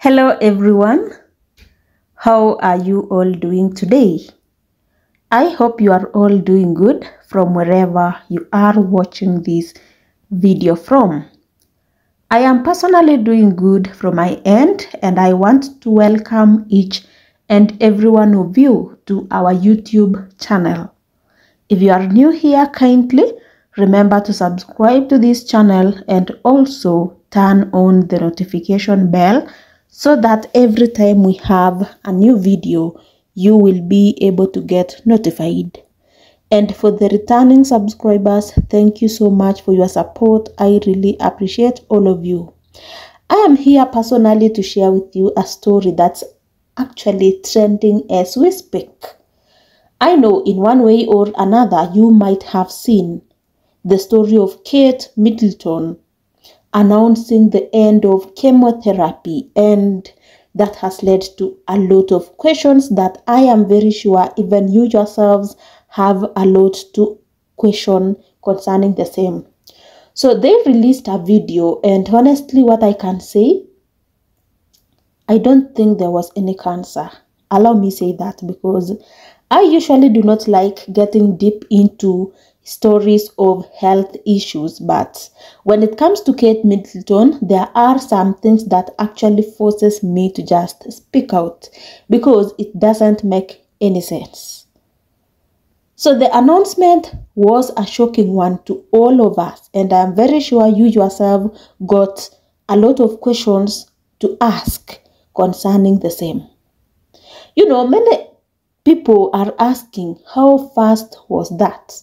Hello everyone. How are you all doing today? I hope you are all doing good from wherever you are watching this video from. I am personally doing good from my end and I want to welcome each and every one of you to our YouTube channel. If you are new here, kindly remember to subscribe to this channel and also turn on the notification bell so that every time we have a new video, you will be able to get notified. And for the returning subscribers, thank you so much for your support. I really appreciate all of you. I am here personally to share with you a story that's actually trending as we speak. I know in one way or another you might have seen the story of Kate Middleton announcing the end of chemotherapy and that has led to a lot of questions that I am very sure even you yourselves have a lot to question concerning the same. So they released a video and honestly what I can say I don't think there was any cancer. Allow me say that because I usually do not like getting deep into stories of health issues but when it comes to Kate Middleton there are some things that actually forces me to just speak out because it doesn't make any sense. So the announcement was a shocking one to all of us and I'm very sure you yourself got a lot of questions to ask concerning the same. You know, many people are asking how fast was that?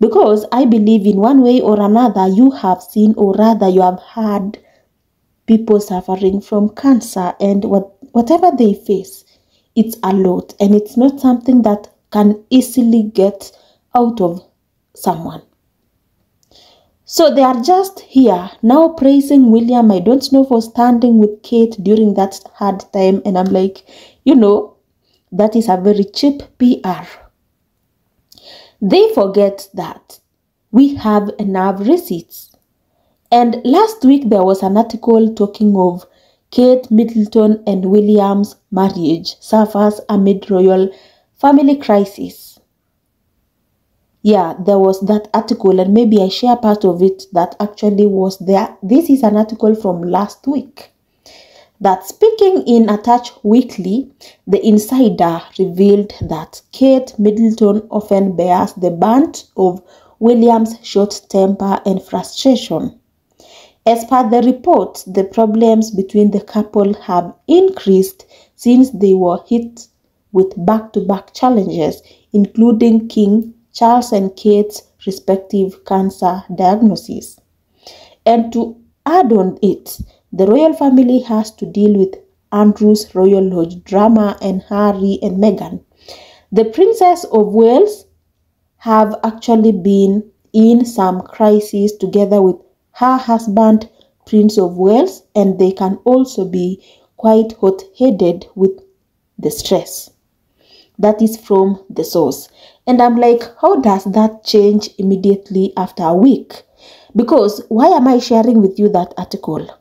Because I believe in one way or another you have seen or rather you have heard people suffering from cancer and what, whatever they face, it's a lot and it's not something that can easily get out of someone. So they are just here now praising William. I don't know for standing with Kate during that hard time. And I'm like, you know, that is a very cheap PR. They forget that we have enough receipts. And last week there was an article talking of Kate Middleton and William's marriage suffers amid royal family crisis. Yeah, there was that article, and maybe I share part of it that actually was there. This is an article from last week. That speaking In Touch Weekly, the insider revealed that Kate Middleton often bears the brunt of William's short temper and frustration. As per the report, the problems between the couple have increased since they were hit with back-to-back challenges, including King Charles and Kate's respective cancer diagnoses. And to add on it, the royal family has to deal with Andrew's Royal Lodge drama and Harry and Meghan. The Princess of Wales have actually been in some crisis together with her husband, Prince of Wales, and they can also be quite hot-headed with the stress. That is from the source. And I'm like, how does that change immediately after a week? Because why am I sharing with you that article?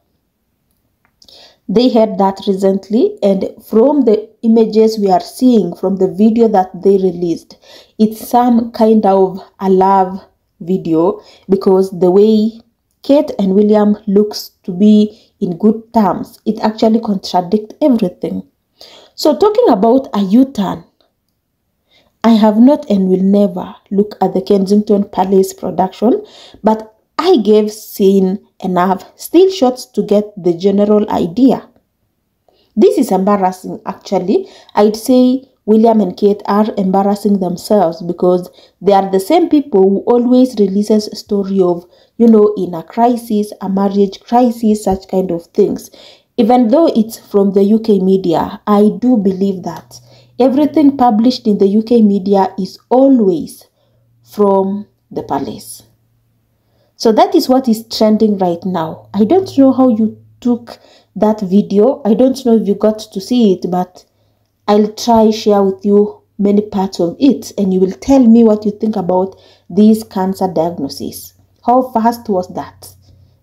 They had that recently, and from the images we are seeing from the video that they released, it's some kind of a love video because the way Kate and William looks to be in good terms, it actually contradicts everything. So talking about a U-turn, I have not and will never look at the Kensington Palace production, but I gave scene enough still shots to get the general idea. This is embarrassing actually. I'd say William and Kate are embarrassing themselves because they are the same people who always releases a story of, you know, in a crisis, a marriage crisis, such kind of things. Even though it's from the UK media, I do believe that everything published in the UK media is always from the palace. So that is what is trending right now. I don't know how you took that video. I don't know if you got to see it, but I'll try share with you many parts of it and you will tell me what you think about these cancer diagnoses. How fast was that?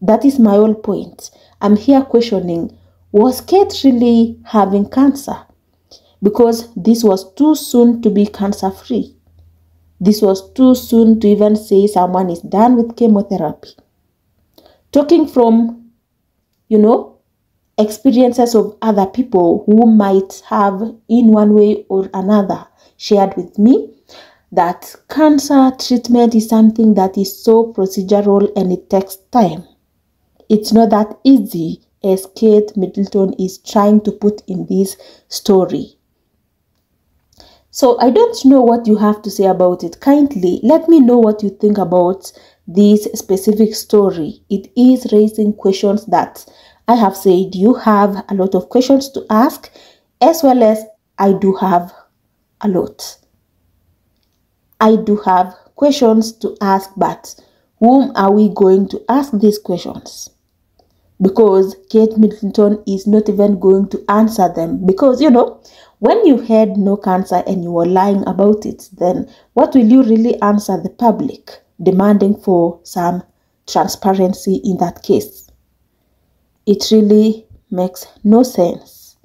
That is my whole point. I'm here questioning Was Kate really having cancer? Because this was too soon to be cancer free. This was too soon to even say someone is done with chemotherapy. Talking from, you know, experiences of other people who might have, in one way or another, shared with me that cancer treatment is something that is so procedural and it takes time. It's not that easy as Kate Middleton is trying to put in this story. So I don't know what you have to say about it. Kindly let me know what you think about this specific story. It is raising questions that I have said you have a lot of questions to ask as well as I do have a lot. I do have questions to ask, but whom are we going to ask these questions? Because Kate Middleton is not even going to answer them. Because, you know, when you had no cancer and you were lying about it, then what will you really answer the public, demanding for some transparency in that case? It really makes no sense.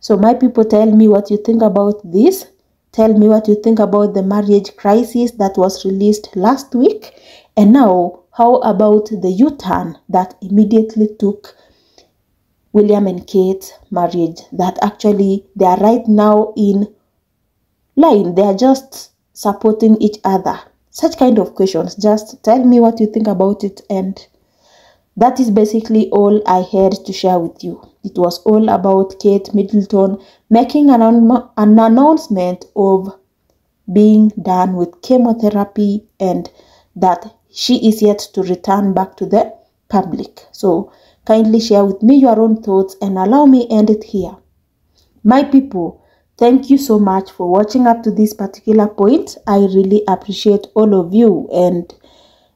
So, my people, tell me what you think about this. Tell me what you think about the marriage crisis that was released last week. And now, how about the U turn that immediately took William and Kate marriage? That actually they are right now in line, they are just supporting each other. Such kind of questions. Just tell me what you think about it and that is basically all I had to share with you. It was all about Kate Middleton making an, an announcement of being done with chemotherapy and that she is yet to return back to the public. So kindly share with me your own thoughts and allow me end it here. My people, thank you so much for watching up to this particular point. I really appreciate all of you and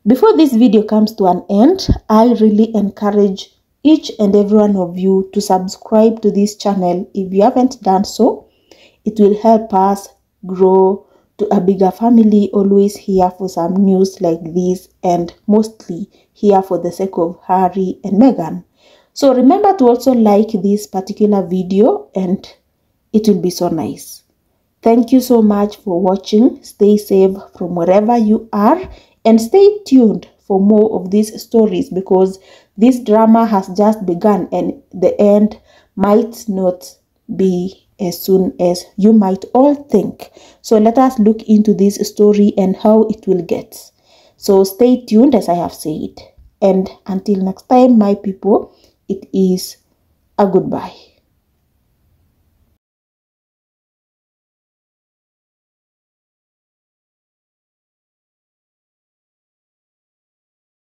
before this video comes to an end, I really encourage each and every one of you to subscribe to this channel if you haven't done so. It will help us grow to a bigger family, always here for some news like this and mostly here for the sake of Harry and Meghan. So remember to also like this particular video and it will be so nice. Thank you so much for watching. Stay safe from wherever you are and stay tuned for more of these stories because this drama has just begun and the end might not be as soon as you might all think. So let us look into this story and how it will get. So stay tuned as I have said. And until next time, my people, it is a goodbye.